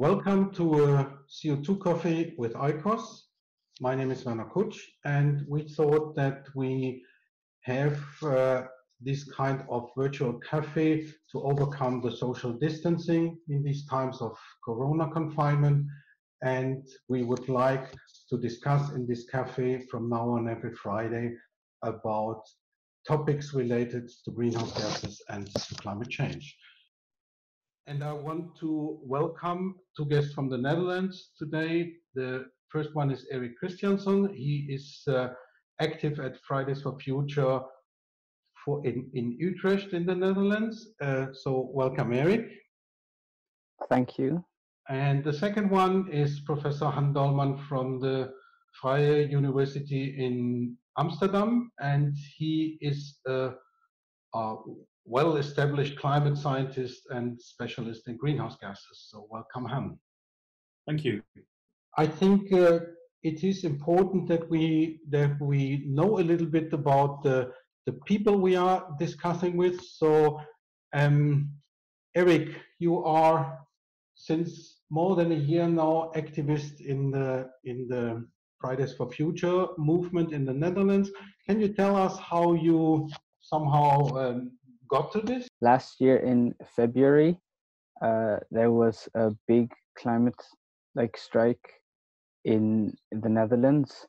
Welcome to a CO2 Coffee with ICOS. My name is Werner Kutsch, and we thought that we have uh, this kind of virtual cafe to overcome the social distancing in these times of corona confinement. And we would like to discuss in this cafe from now on every Friday about topics related to greenhouse gases and to climate change. And I want to welcome two guests from the Netherlands today. The first one is Erik Christiansson. He is uh, active at Fridays for Future for in, in Utrecht in the Netherlands. Uh, so welcome, Erik. Thank you. And the second one is Professor Han Dolman from the Vrije University in Amsterdam, and he is a, a well-established climate scientist and specialist in greenhouse gases. So welcome, Han. Thank you. I think uh, it is important that we that we know a little bit about the the people we are discussing with. So, um, Erik, you are since more than a year now activist in the in the Fridays for Future movement in the Netherlands. Can you tell us how you somehow um, got to this? Last year in February, uh, there was a big climate like strike in, the Netherlands.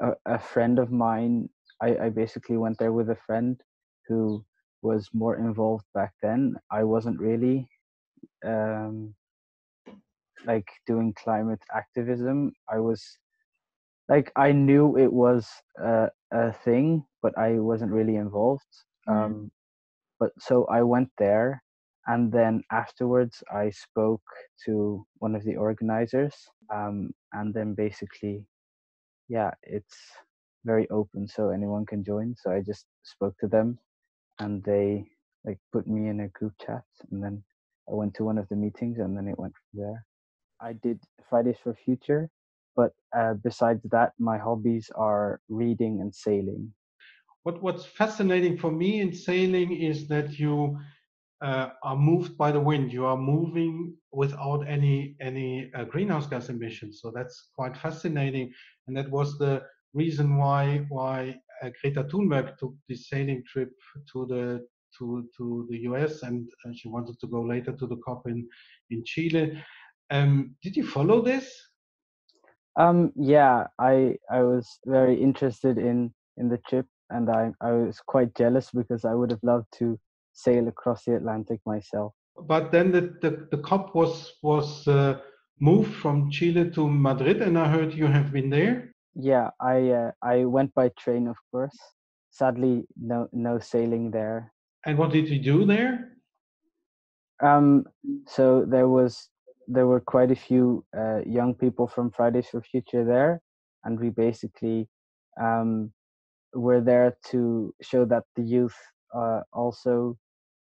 A, a friend of mine I, I basically went there with a friend who was more involved back then. I wasn't really um, like doing climate activism. I was like I knew it was a, a thing, but I wasn't really involved. Mm. Um, but so I went there, and then afterwards I spoke to one of the organizers, um, and then basically, yeah, it's very open so anyone can join so i just spoke to them and they like put me in a group chat and then i went to one of the meetings and then it went from there. I did fridays for future but uh, besides that my hobbies are reading and sailing what what's fascinating for me in sailing is that you uh, are moved by the wind you are moving without any any uh, greenhouse gas emissions so that's quite fascinating and that was the reason why why uh, Greta Thunberg took this sailing trip to the to to the US and she wanted to go later to the COP in in Chile. Um, did you follow this? Um, yeah, I I was very interested in in the trip, and I I was quite jealous because I would have loved to sail across the Atlantic myself. But then the the, the COP was was uh, moved from Chile to Madrid, and I heard you have been there. Yeah, I uh, I went by train, of course. Sadly, no no sailing there. And what did you do there? Um, so there was there were quite a few uh, young people from Fridays for Future there, and we basically um, were there to show that the youth uh, also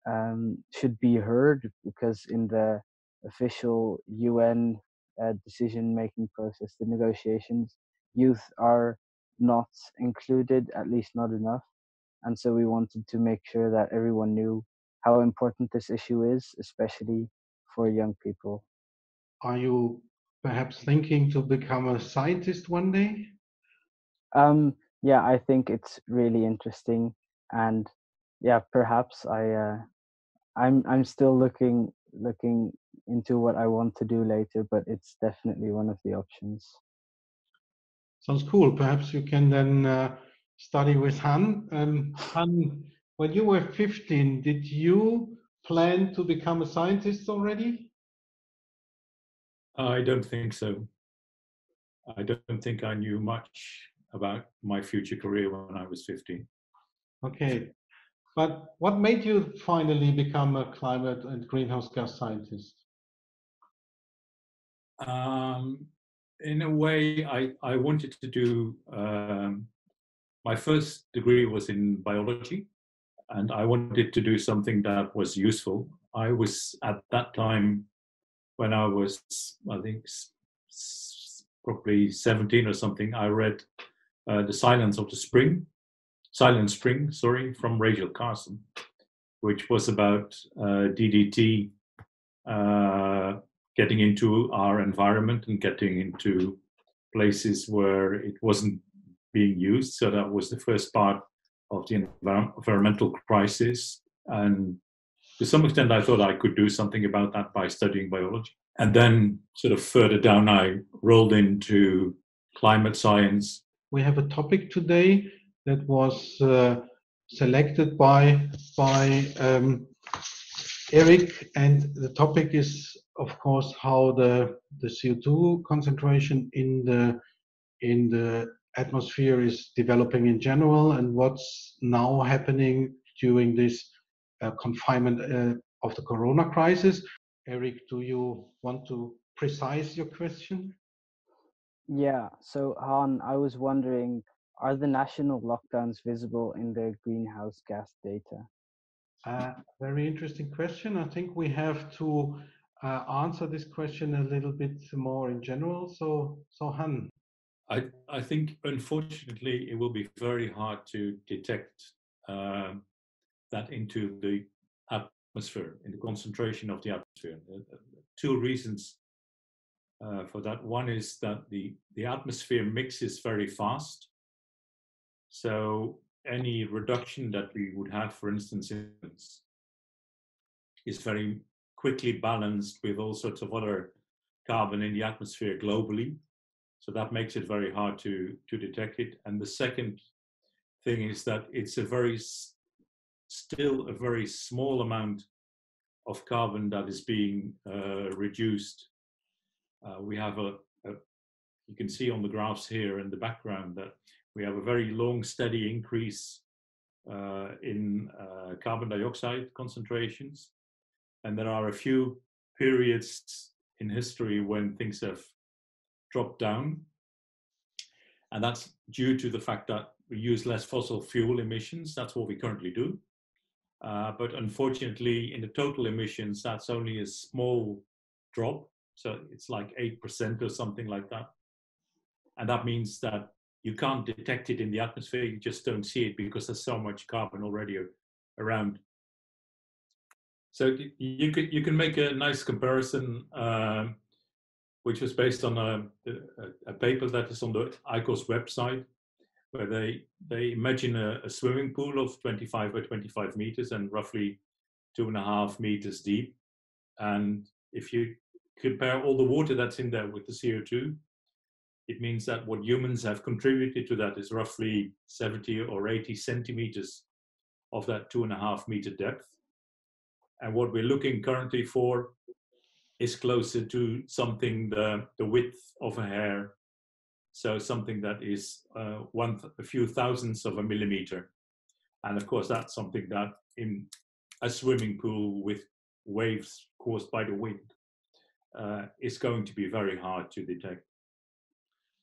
um, should be heard because in the official UN uh, decision making process, the negotiations, youth are not included, at least not enough. And so we wanted to make sure that everyone knew how important this issue is, especially for young people. Are you perhaps thinking to become a scientist one day? Um, yeah, I think it's really interesting, and yeah, perhaps I, uh, I'm I'm still looking looking into what I want to do later, but it's definitely one of the options. Sounds cool. Perhaps you can then uh, study with Han. Um, Han, when you were 15, did you plan to become a scientist already? I don't think so. I don't think I knew much about my future career when I was 15. Okay. But what made you finally become a climate and greenhouse gas scientist? Um, in a way, I, I wanted to do, um, my first degree was in biology, and I wanted to do something that was useful. I was at that time, when I was, I think, probably 17 or something, I read uh, The Silence of the Spring, Silent Spring, sorry, from Rachel Carson, which was about uh, DDT uh, getting into our environment and getting into places where it wasn't being used. So that was the first part of the environmental crisis. And to some extent, I thought I could do something about that by studying biology. And then, sort of further down, I rolled into climate science. We have a topic today that was uh, selected by by um, Erik, and the topic is, of course, how the the CO2 concentration in the in the atmosphere is developing in general, and what's now happening during this uh, confinement uh, of the Corona crisis. Erik, do you want to precise your question? Yeah. So, Han, I was wondering are the national lockdowns visible in the greenhouse gas data? Uh, very interesting question. I think we have to uh, answer this question a little bit more in general. So, so Han. I, I think, unfortunately, it will be very hard to detect um, that into the atmosphere, in the concentration of the atmosphere. Uh, uh two reasons uh, for that. One is that the, the atmosphere mixes very fast. So any reduction that we would have, for instance, is very quickly balanced with all sorts of other carbon in the atmosphere globally. So that makes it very hard to, to detect it. And the second thing is that it's a very, still a very small amount of carbon that is being uh, reduced. Uh, we have a, a, you can see on the graphs here in the background that we have a very long, steady increase uh, in uh, carbon dioxide concentrations. And there are a few periods in history when things have dropped down. And that's due to the fact that we use less fossil fuel emissions. That's what we currently do. Uh, but unfortunately, in the total emissions, that's only a small drop. So it's like 8% or something like that. And that means that you can't detect it in the atmosphere, you just don't see it because there's so much carbon already around. So you can you can make a nice comparison, um, which was based on a, a, a, paper that is on the ICOS website, where they they imagine a, a, swimming pool of 25 by 25 meters and roughly two and a half meters deep, and if you compare all the water that's in there with the CO2, it means that what humans have contributed to that is roughly 70 or 80 centimeters of that two and a half meter depth. And what we're looking currently for is closer to something the, the width of a hair. So something that is uh, one, a few thousandths of a millimeter. And of course, that's something that in a swimming pool with waves caused by the wind uh, is going to be very hard to detect.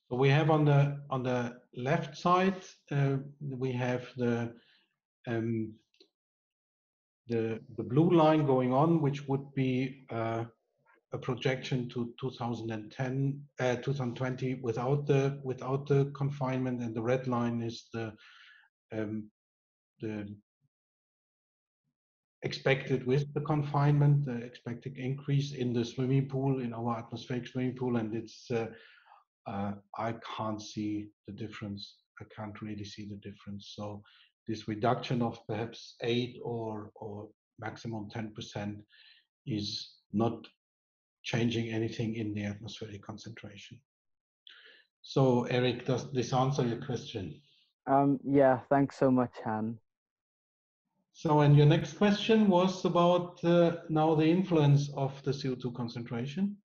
So we have on the on the left side, uh, we have the um, the the blue line going on, which would be uh, a projection to 2010, uh, 2020 without the without the confinement, and the red line is the um, the expected with the confinement, the expected increase in the swimming pool in our atmospheric swimming pool, and it's uh, uh, I can't see the difference. I can't really see the difference. So this reduction of perhaps eight or or maximum 10% is not changing anything in the atmospheric concentration. So Erik, does this answer your question? Um, yeah, thanks so much, Han. So, and your next question was about uh, now the influence of the CO2 concentration?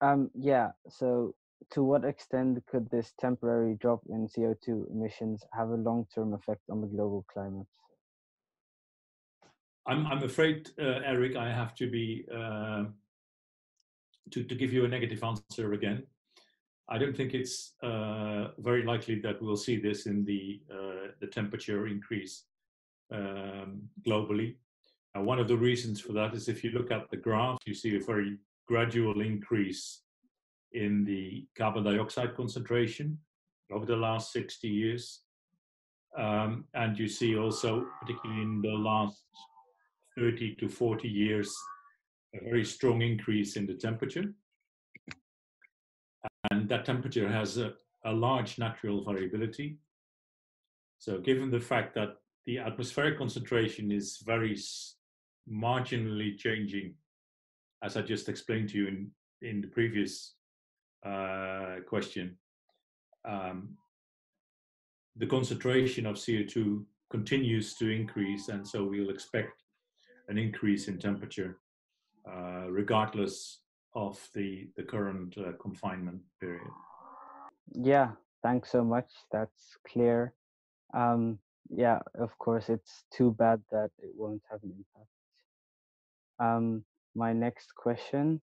Um, yeah, so to what extent could this temporary drop in CO2 emissions have a long-term effect on the global climate? I'm, I'm afraid, uh, Erik, I have to be uh, to, to give you a negative answer again. I don't think it's uh, very likely that we'll see this in the uh, the temperature increase um, globally. one of the reasons for that is if you look at the graph, you see a very gradual increase in the carbon dioxide concentration over the last 60 years. Um, and you see also, particularly in the last 30 to 40 years, a very strong increase in the temperature. And that temperature has a, a large natural variability. So given the fact that the atmospheric concentration is very marginally changing, as I just explained to you in, in the previous uh, question, um, the concentration of CO2 continues to increase, and so we'll expect an increase in temperature uh, regardless of the, the current uh, confinement period. Yeah, thanks so much. That's clear. Um, yeah, of course, it's too bad that it won't have an impact. Um, my next question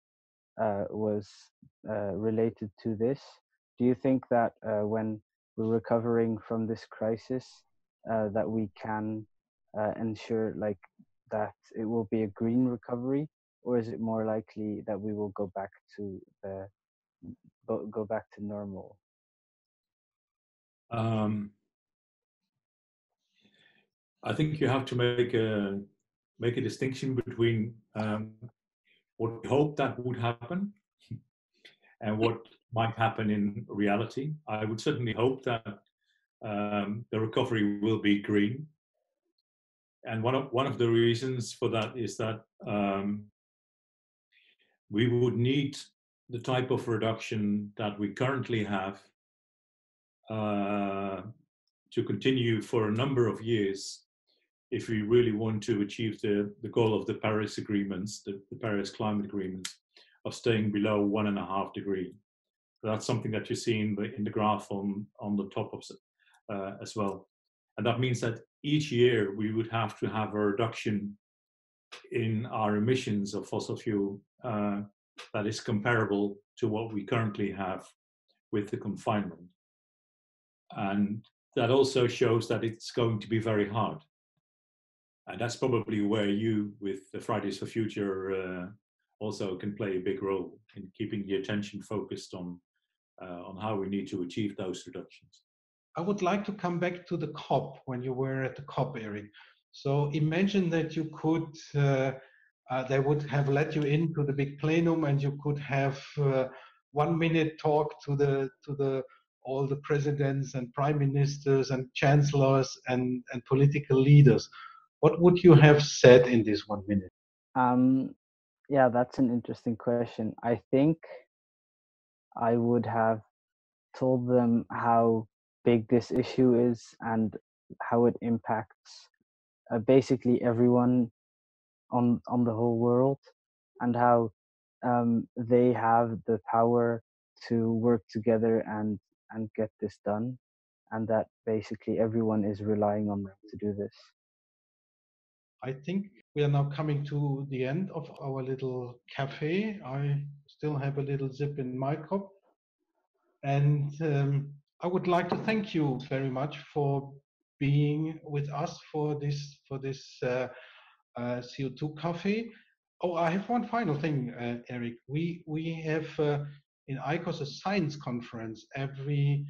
uh, was uh, related to this. Do you think that uh, when we're recovering from this crisis, uh, that we can uh, ensure like that it will be a green recovery, or is it more likely that we will go back to the go back to normal? Um, I think you have to make a make a distinction between um, what we hope that would happen and what might happen in reality. I would certainly hope that um, the recovery will be green. And one of, one of the reasons for that is that um, we would need the type of reduction that we currently have uh, to continue for a number of years if we really want to achieve the, the goal of the Paris agreements, the, the Paris climate agreements, of staying below one and a half degree. that's something that you see in the, in the graph on, on the top of uh, as well. And that means that each year we would have to have a reduction in our emissions of fossil fuel uh, that is comparable to what we currently have with the confinement. And that also shows that it's going to be very hard. And that's probably where you, with the Fridays for Future, uh, also can play a big role in keeping the attention focused on uh, on how we need to achieve those reductions. I would like to come back to the COP when you were at the COP, Erik. So imagine that you could, uh, uh, they would have let you into the big plenum and you could have uh, one minute talk to the to the all the presidents and prime ministers and chancellors and, and political leaders. What would you have said in this one minute? Um, yeah, that's an interesting question. I think I would have told them how big this issue is and how it impacts uh, basically everyone on on the whole world and how um, they have the power to work together and and get this done and that basically everyone is relying on them to do this I think we are now coming to the end of our little cafe. I still have a little zip in my cup. And um, I would like to thank you very much for being with us for this for this uh, uh, CO2 cafe. Oh, I have one final thing, uh, Erik. We we have uh, in ICOS a science conference every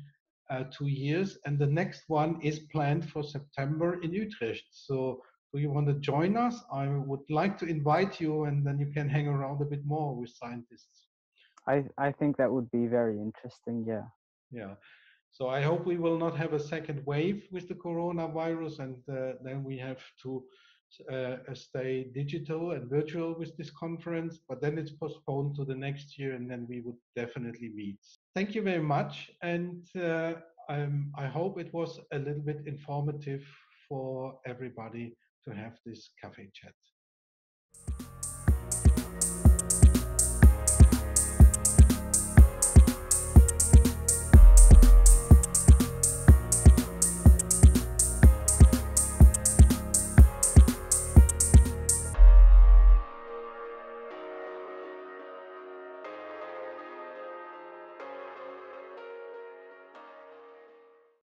uh, two years, and the next one is planned for September in Utrecht. So do you want to join us? I would like to invite you, and then you can hang around a bit more with scientists. I I think that would be very interesting. Yeah. Yeah. So I hope we will not have a second wave with the coronavirus, and uh, then we have to uh, stay digital and virtual with this conference. But then it's postponed to the next year, and then we would definitely meet. Thank you very much, and uh, I hope it was a little bit informative for everybody to have this cafe chat.